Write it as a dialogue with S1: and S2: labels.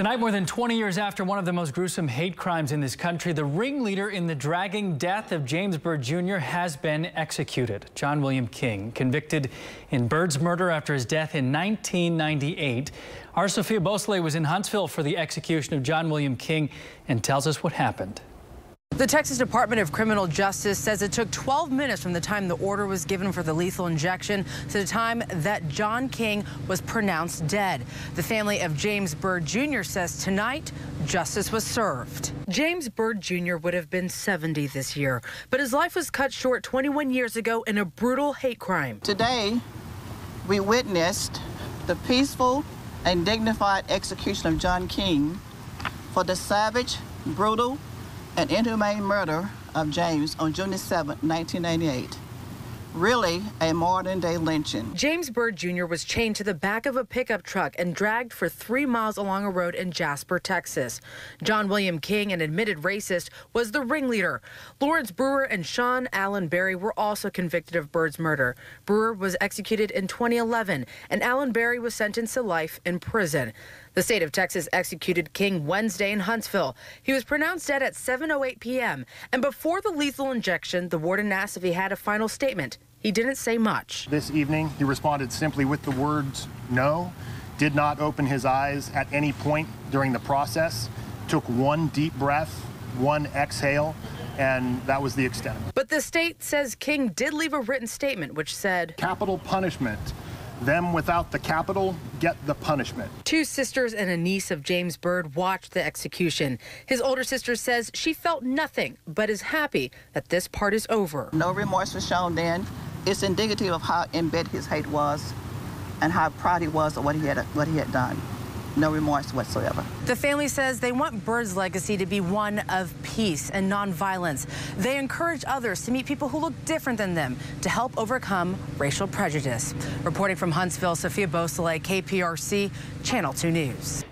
S1: Tonight, more than 20 years after one of the most gruesome hate crimes in this country, the ringleader in the dragging death of James Byrd Jr. has been executed. John William King, convicted in Byrd's murder after his death in 1998. Our Sophia Beausoleil was in Huntsville for the execution of John William King and tells us what happened.
S2: The Texas Department of Criminal Justice says it took 12 minutes from the time the order was given for the lethal injection to the time that John King was pronounced dead. The family of James Byrd Jr. says tonight justice was served. James Byrd Jr. would have been 70 this year, but his life was cut short 21 years ago in a brutal hate crime.
S3: Today, we witnessed the peaceful and dignified execution of John King for the savage, brutal, an inhumane murder of James on June 7, 1998 really a modern day lynching.
S2: James Byrd Jr. was chained to the back of a pickup truck and dragged for three miles along a road in Jasper, Texas. John William King, an admitted racist, was the ringleader. Lawrence Brewer and Shawn Allen Berry were also convicted of Byrd's murder. Brewer was executed in 2011, and Allen Berry was sentenced to life in prison. The state of Texas executed King Wednesday in Huntsville. He was pronounced dead at 7:08 p.m. And before the lethal injection, the warden asked if he had a final statement. He didn't say much.
S4: This evening, he responded simply with the words no, did not open his eyes at any point during the process, took one deep breath, one exhale, and that was the extent.
S2: But the state says King did leave a written statement which said
S4: capital punishment them without the capital get the punishment.
S2: Two sisters and a niece of James Byrd watched the execution. His older sister says she felt nothing, but is happy that this part is over.
S3: No remorse was shown then. It's indicative of how embedded his hate was and how proud he was of what he had, what he had done no remorse whatsoever.
S2: The family says they want Byrd's legacy to be one of peace and nonviolence. They encourage others to meet people who look different than them to help overcome racial prejudice. Reporting from Huntsville, Sophia Beausoleil, KPRC, Channel 2 News.